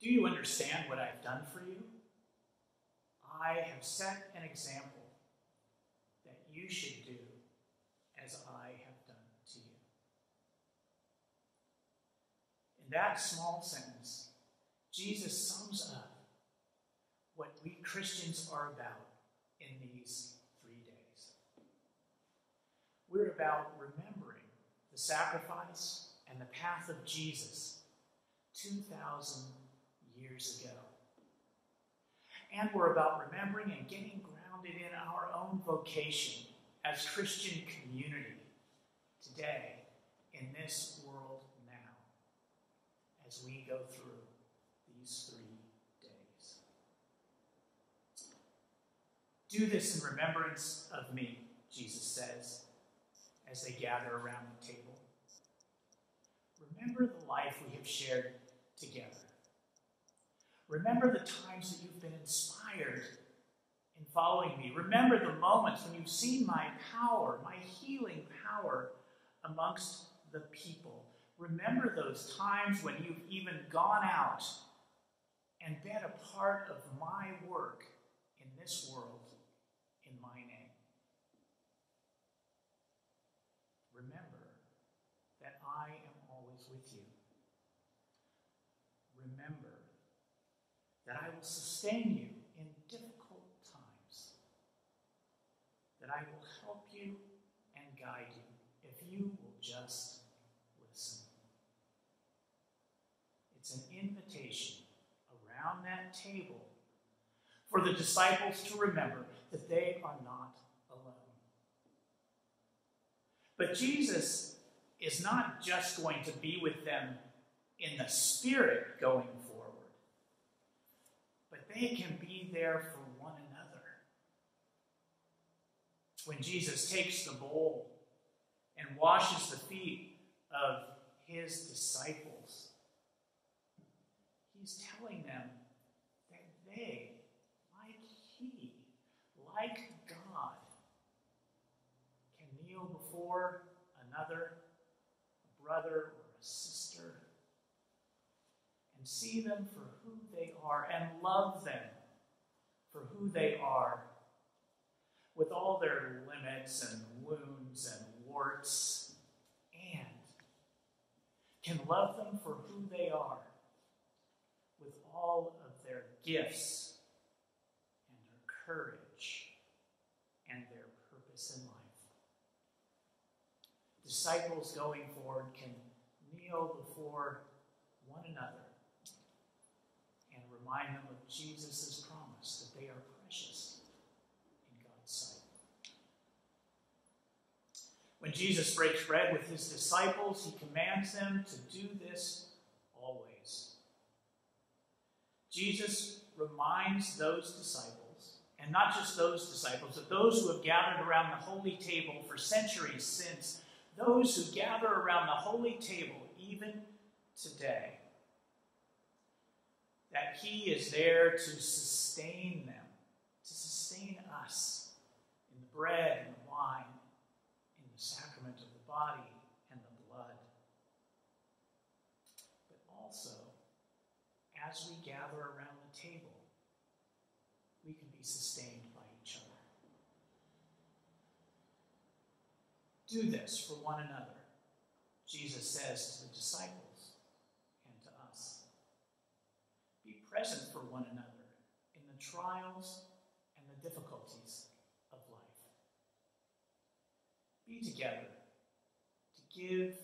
Do you understand what I've done for you? I have set an example that you should do as I have done to you. In that small sentence, Jesus sums up what we Christians are about in these three days. We're about remembering the sacrifice and the path of Jesus 2,000 years ago. And we're about remembering and getting grounded in our own vocation as Christian community today in this world now as we go through these three days. Do this in remembrance of me, Jesus says, as they gather around the table. Remember the life we have shared together. Remember the times that you've been inspired in following me. Remember the moments when you've seen my power, my healing power amongst the people. Remember those times when you've even gone out and been a part of my work in this world in my name. Remember that I am always with you. Remember that I will sustain you in difficult times, that I will help you and guide you if you will just listen. It's an invitation around that table for the disciples to remember that they are not alone. But Jesus is not just going to be with them in the spirit going they can be there for one another. When Jesus takes the bowl and washes the feet of his disciples, he's telling them that they, like he, like God, can kneel before another, a brother or a sister, and see them for they are and love them for who they are, with all their limits and wounds and warts, and can love them for who they are with all of their gifts and their courage and their purpose in life. Disciples going forward can kneel before one another remind them of Jesus' promise that they are precious in God's sight. When Jesus breaks bread with his disciples, he commands them to do this always. Jesus reminds those disciples, and not just those disciples, but those who have gathered around the holy table for centuries since, those who gather around the holy table even today, that he is there to sustain them, to sustain us in the bread and the wine, in the sacrament of the body and the blood. But also, as we gather around the table, we can be sustained by each other. Do this for one another, Jesus says to the disciples and to us. Be present for one another in the trials and the difficulties of life. Be together to give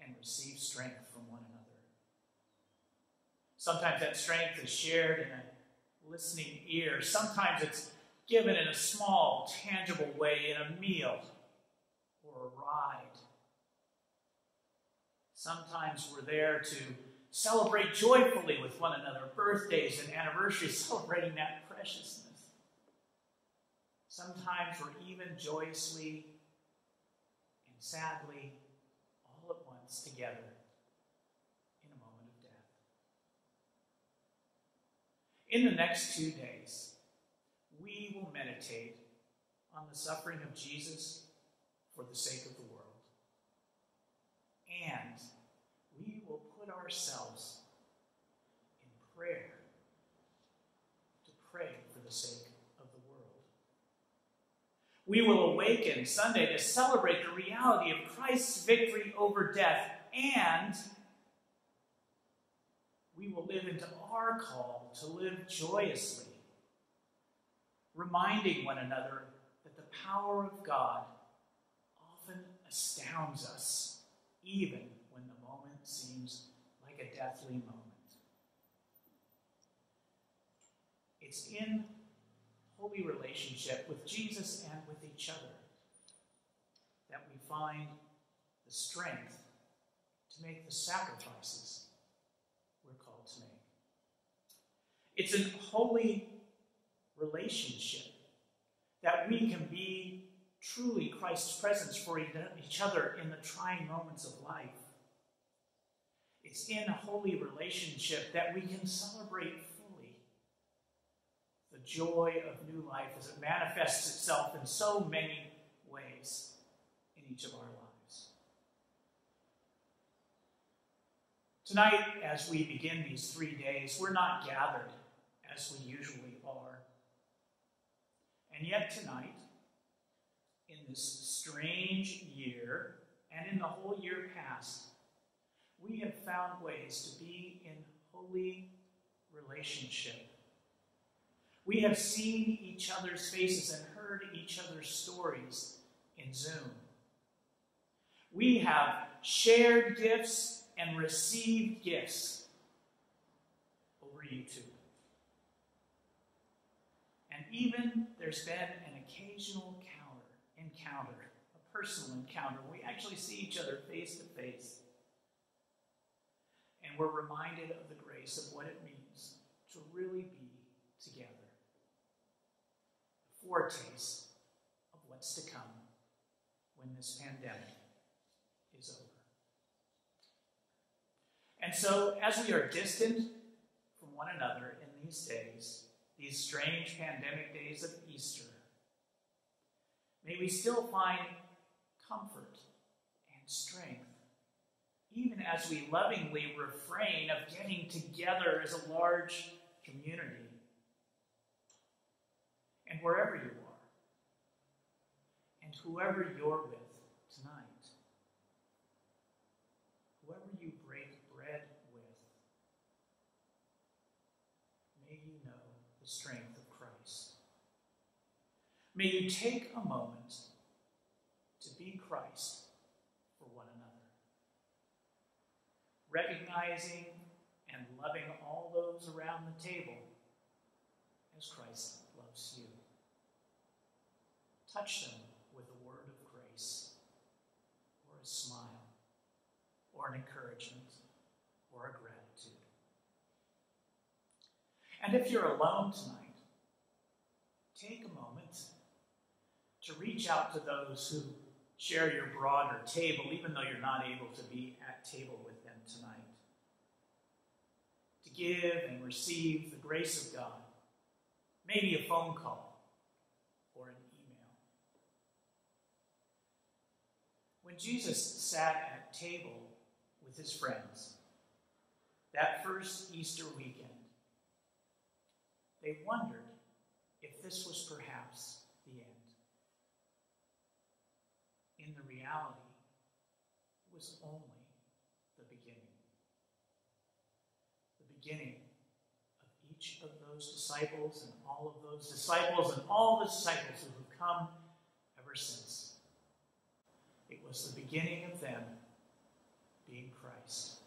and receive strength from one another. Sometimes that strength is shared in a listening ear. Sometimes it's given in a small, tangible way in a meal or a ride. Sometimes we're there to celebrate joyfully with one another, birthdays and anniversaries, celebrating that preciousness. Sometimes we're even joyously and sadly all at once together in a moment of death. In the next two days, we will meditate on the suffering of Jesus for the sake of the world. ourselves in prayer to pray for the sake of the world. We will awaken Sunday to celebrate the reality of Christ's victory over death, and we will live into our call to live joyously, reminding one another that the power of God often astounds us, even when the moment seems a deathly moment. It's in holy relationship with Jesus and with each other that we find the strength to make the sacrifices we're called to make. It's in holy relationship that we can be truly Christ's presence for each other in the trying moments of life. It's in a holy relationship that we can celebrate fully the joy of new life as it manifests itself in so many ways in each of our lives. Tonight, as we begin these three days, we're not gathered as we usually are. And yet, tonight, in this strange year and in the whole year past, we have found ways to be in holy relationship we have seen each other's faces and heard each other's stories in Zoom. We have shared gifts and received gifts over YouTube. And even there's been an occasional encounter, encounter, a personal encounter. We actually see each other face to face. We're reminded of the grace of what it means to really be together A foretaste of what's to come when this pandemic is over. And so, as we are distant from one another in these days, these strange pandemic days of Easter, may we still find comfort and strength, even as we lovingly refrain of getting together as a large community and wherever you are, and whoever you're with tonight, whoever you break bread with, may you know the strength of Christ. May you take a moment to be Christ for one another, recognizing and loving all those around the table as Christ loves you. Touch them with a word of grace, or a smile, or an encouragement, or a gratitude. And if you're alone tonight, take a moment to reach out to those who share your broader table, even though you're not able to be at table with them tonight. To give and receive the grace of God. Maybe a phone call or an email. When Jesus sat at table with his friends, that first Easter weekend, they wondered if this was perhaps the end. In the reality, it was only the beginning. The beginning of each of those disciples and all of those disciples and all the disciples who have come ever since It was the beginning of them being Christ.